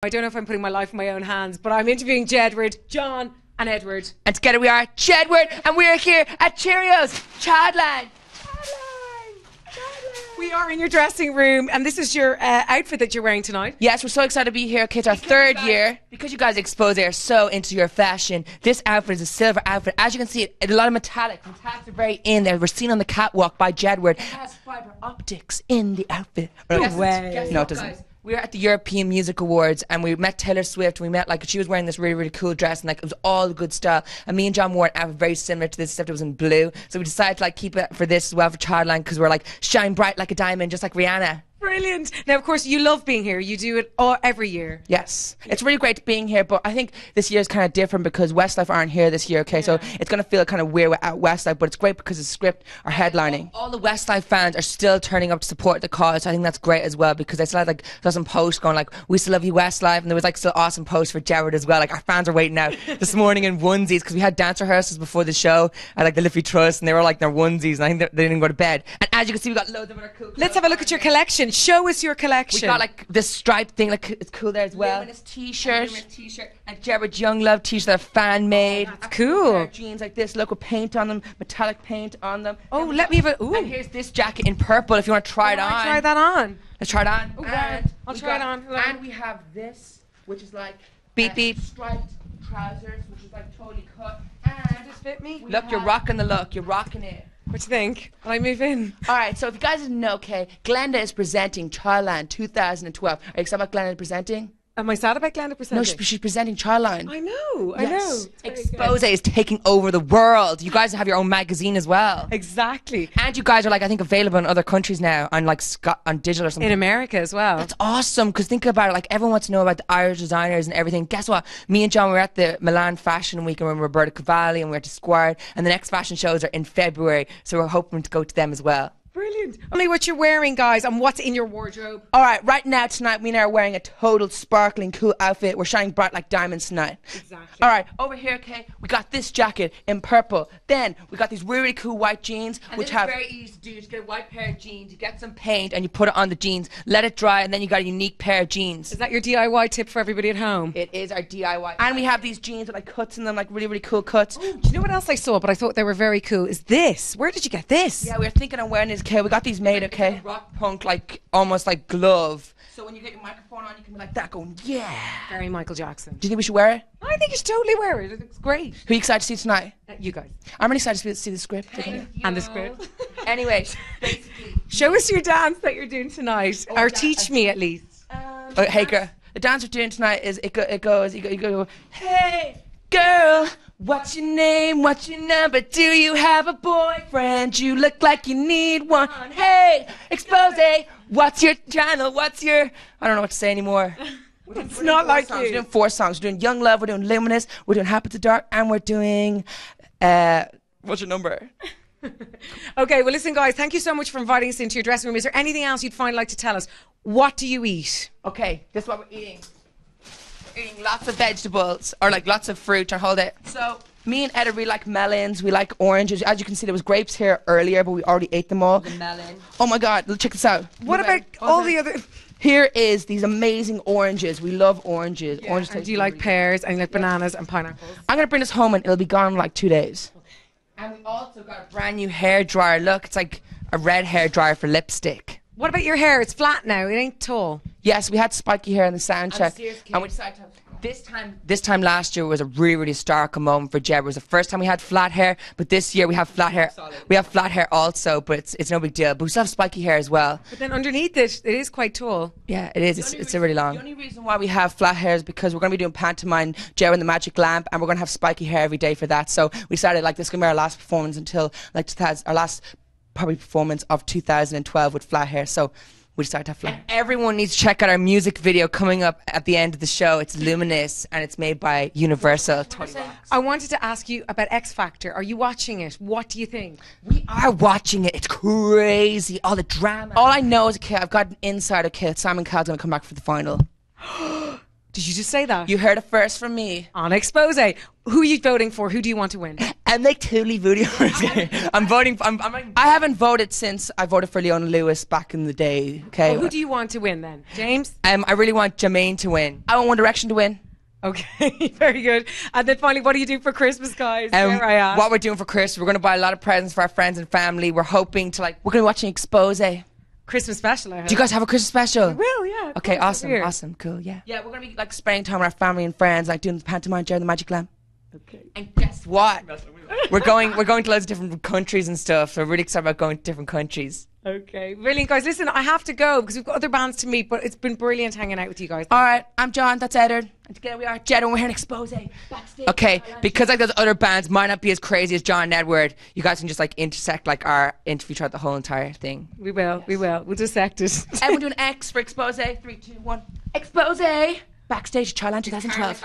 I don't know if I'm putting my life in my own hands, but I'm interviewing Jedward, John, and Edward. And together we are Jedward, and we are here at Cheerios, Childline. We are in your dressing room, and this is your uh, outfit that you're wearing tonight. Yes, we're so excited to be here. Okay, it's our third year. Because you guys Xpose are so into your fashion, this outfit is a silver outfit. As you can see, a lot of metallic. Metallics are very in there. We're seen on the catwalk by Jedward. It has fiber optics in the outfit. No way. guess no, it doesn't. We were at the European Music Awards and we met Taylor Swift. We met like she was wearing this really really cool dress and like it was all good style. And me and John wore an very similar to this except it was in blue. So we decided to like keep it for this as well for Childline because we're like shine bright like a diamond, just like Rihanna. Brilliant. Now, of course, you love being here. You do it all, every year. Yes, it's really great being here, but I think this year is kind of different because Westlife aren't here this year. Okay, so it's gonna feel kind of weird without Westlife, but it's great because the script are headlining. All the Westlife fans are still turning up to support the cause. So I think that's great as well because they still had like saw some posts going like "We still love you, Westlife," and there was like still awesome posts for Jedward as well. Like our fans are waiting out this morning in onesies because we had dance rehearsals before the show at like the Liffey Trust, and they were like in their onesies, and I think they- they didn't go to bed. And as you can see, we got loads of our. cool. Let's have a look at your collection. Show us your collection. We got like this striped thing, like it's cool there as well. Luminous t-shirt, t-shirt, and Jedward Young Love t-shirt, that are fan made. that's cool. Jeans like this, look with paint on them, metallic paint on them. Oh, And let me have a- ooh. And here's this jacket in purple if you want to try it Can I on. Try that on. Let's try it on. Oh, and. I'll we try it got- on. Hello. And we have this, which is like Beep, uh, beep. striped trousers, which is like totally cut. And Does fit me? look, you're rocking the look. You're rocking it. What do you think? Will I move in? All right, so if you guys didn't know, okay, Glenda is presenting Childline 2012. Are you excited about Glenda presenting? Am I sad about Glenda No, presenting? she's, she's presenting Childline. I know. I Yes. know. Xpose is taking over the world. You guys have your own magazine as well. Exactly. And you guys are like I think available in other countries now on like Scot- on digital or something. In America as well. That's awesome because think about it. Like everyone wants to know about the Irish designers and everything. Guess what? Me and John were at the Milan Fashion Week and we were Roberto Cavalli and we were at the Square. And the next fashion shows are in February, so we're hoping to go to them as well. Brilliant. Tell me what you're wearing, guys, and what's in your wardrobe. All right, right now tonight, we and I are wearing a total sparkling, cool outfit. We're shining bright like diamonds tonight. Exactly. All right, over here, okay, we got this jacket in purple. Then we got these really, cool white jeans, which have very easy to do. You just get a white pair of jeans, you get some paint, and you put it on the jeans. Let it dry, and then you got a unique pair of jeans. Is that your DIY tip for everybody at home? It is our DIY, and we have these jeans with like cuts in them, like really, really cool cuts. Oh, do you know what else I saw, but I thought they were very cool? Is this? Where did you get this? Yeah, we were thinking of wearing this. Okay, we got these made. Okay, rock punk, like almost like glove. So when you get your microphone on, you can be like that, going yeah. Very Michael Jackson. Do you think we should wear it? I think you should totally wear it. It looks great. Who are you excited to see tonight? Uh, you guys. I'm really excited to see the script. And the script. anyway, Show us your dance that you're doing tonight, or teach me at least. oh, hey girl, the dance we're doing tonight is it, go, it goes you go, you go hey girl, what's your name? What's your number? Do you have a boyfriend? You look like you need one. Hey, Xpose. What's your channel? What's your I don't know what to say anymore. It's not like songs. We're doing four songs. We're doing Young Love. We're doing Luminous. We're doing Happy to Dark, and we're doing uh, what's your number? Okay, well, listen, guys, thank you so much for inviting us into your dressing room. Is there anything else you'd find like to tell us? What do you eat? Okay, this is what we're eating. We're eating lots of vegetables or like lots of fruit or whole day. So me and Ed we like melons. We like oranges. As you can see, there was grapes here earlier, but we already ate them all. The melon. Oh my God! Check this out. What about all the other? Here is these amazing oranges. We love oranges. Oranges. Do you like really pears and you like bananas and pineapples? I'm gonna bring this home and it'll be gone in like two days. And we also got a brand new hair dryer. Look, it's like a red hair dryer for lipstick. What about your hair? It's flat now. It ain't tall. Yes, we had spiky hair in the sound check, serious, and we decided to have this time. This time last year was a really, really historical moment for Jeb. It was the first time we had flat hair, but this year we have flat hair. We have flat hair also, but it's it's no big deal. But we still have spiky hair as well. But then underneath it, it is quite tall. Yeah, it is. It's, it's a really long. The The only reason why we have flat hair is because we're going to be doing pantomime, Jedward and the Magic Lamp, and we're going to have spiky hair every day for that. So we decided like this is going to be our last performance until like 2000, our last probably performance of 2012 with flat hair. So we decided to have flat. hair. Everyone needs to check out our music video coming up at the end of the show. It's luminous and it's made by Universal. I wanted to ask you about X Factor. Are you watching it? What do you think? We are watching it. It's crazy. All the drama. All I know is, okay, I've got an insider kid. Simon Cowell's going to come back for the final. Did you just say that? You heard it first from me. on Xpose. Who are you voting for? Who do you want to win? And they totally voted for us. I'm voting. For, I'm, I'm, I haven't voted since I voted for Leona Lewis back in the day. Okay. Well, who do you want to win then, James? um, I really want Jahmene to win. I want One Direction to win. Okay, very good. And then finally, what do you do for Christmas, guys? Um, I what we're doing for Christmas, we're going to buy a lot of presents for our friends and family. We're hoping to like. We're going to be watching Xpose. Christmas special. I hope. you guys have a Christmas special? We will, yeah. Okay, course, awesome, awesome, cool, yeah. Yeah, we're gonna be like spending time with our family and friends, like doing the pantomime during the Magic Lamp. Okay. And guess what? we're going, we're going to loads of different countries and stuff. So we're really excited about going to different countries. Okay, brilliant, guys. Listen, I have to go because we've got other bands to meet, but it's been brilliant hanging out with you guys. All right, I'm John. That's Edward. And together we are Jed, and we're here in Xpose. Backstage okay, because like those other bands might not be as crazy as John and Edward, you guys can just like intersect like our interview throughout the whole entire thing. We will, we will. We'll dissect it. Everyone do an X for Xpose. Three, two, one. Xpose. Backstage at Childline 2012.